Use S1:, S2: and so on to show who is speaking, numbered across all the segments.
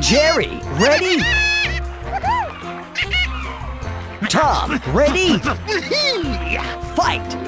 S1: Jerry, ready? Tom, ready? Fight!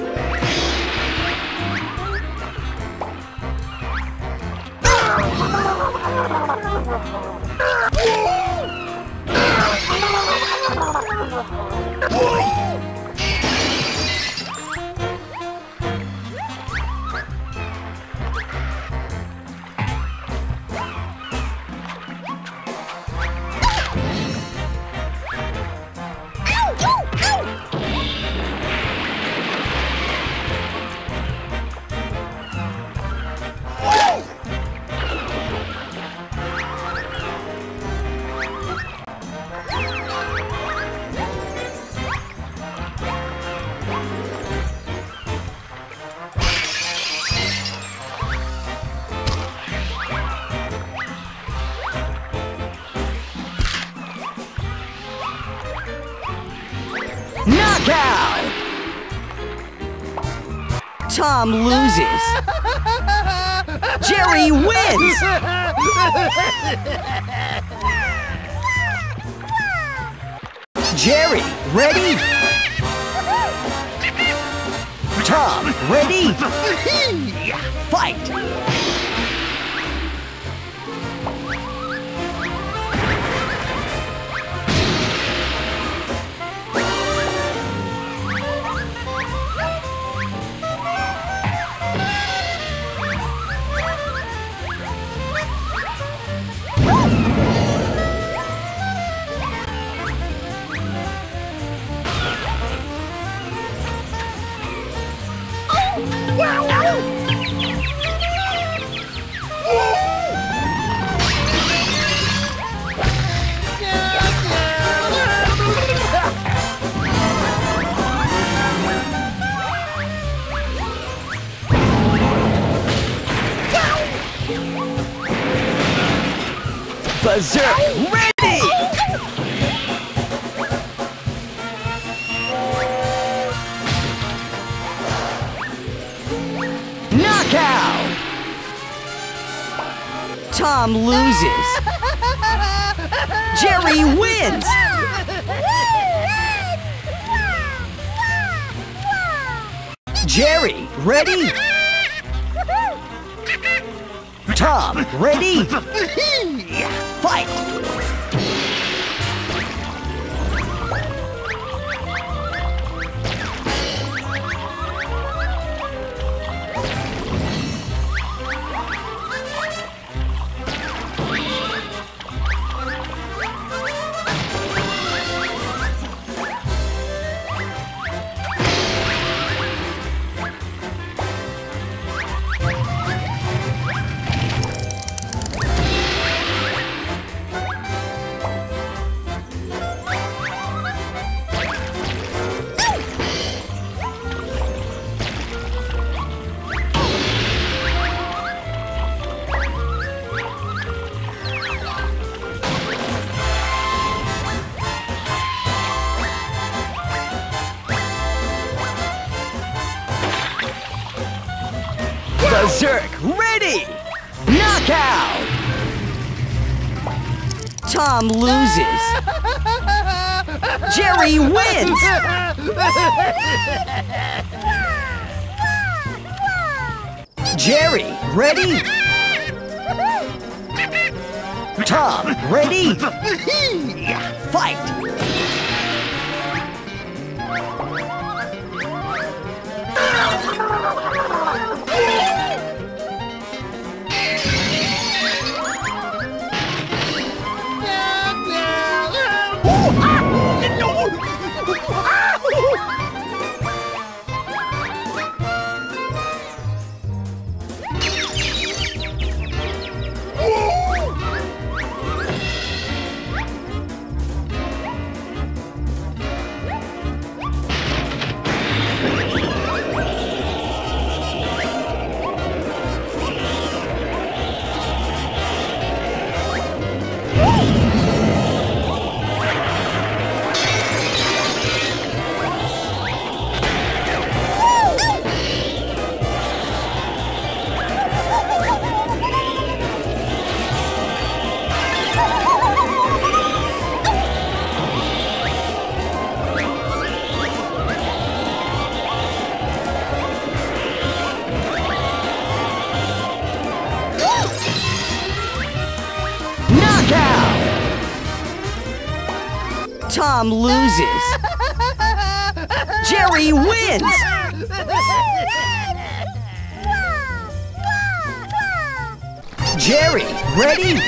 S1: Tom loses. Jerry wins! Jerry, ready? Tom, ready? Fight! Berserk ready! Knockout! Tom loses. Jerry wins! Jerry, ready? Tom, ready? Fight! Berserk ready! Knockout! Tom loses. Jerry wins! Jerry, ready? Tom, ready? Fight! Tom loses. Jerry wins. Jerry, ready?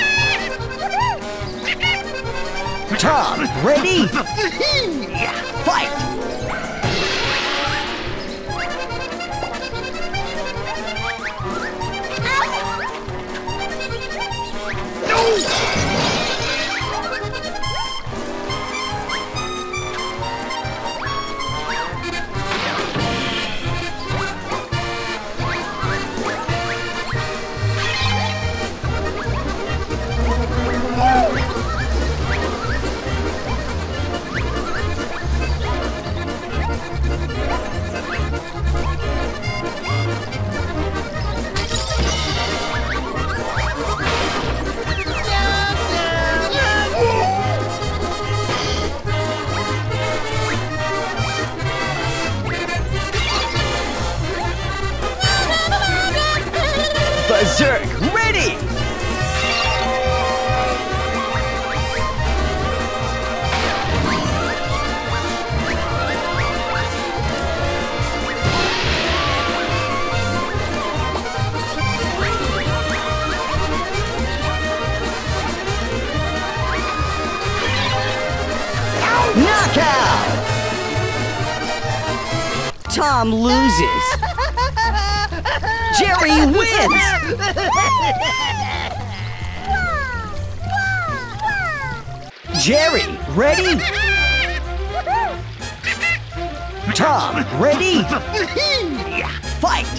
S1: Tom, ready? Fight! Berserk, Tom loses. Jerry wins! Jerry, ready? Tom, ready? Fight!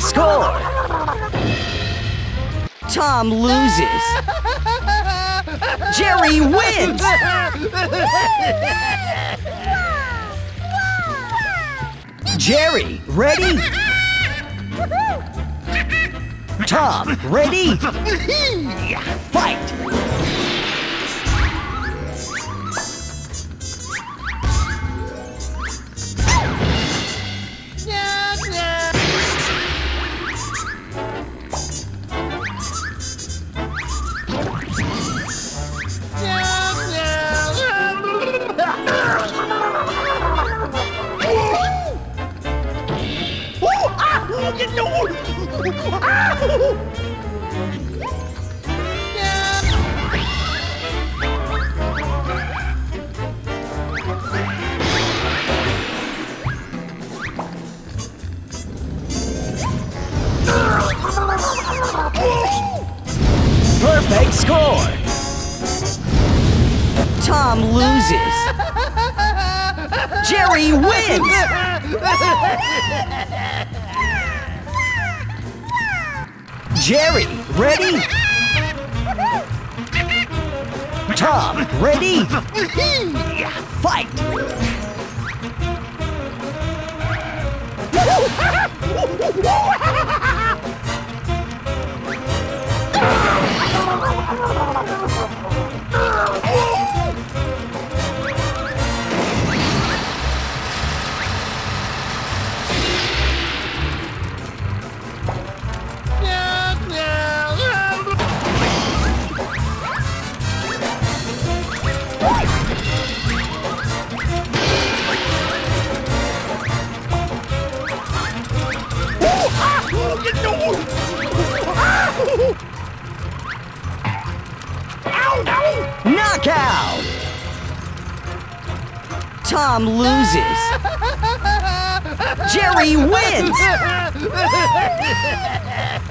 S1: Score! Tom loses. Jerry wins! Jerry, ready? Tom, ready? Fight! Perfect score! Tom loses. Jerry wins! Jerry, ready? Tom, ready? Fight! Knockout! Tom loses. Jerry wins!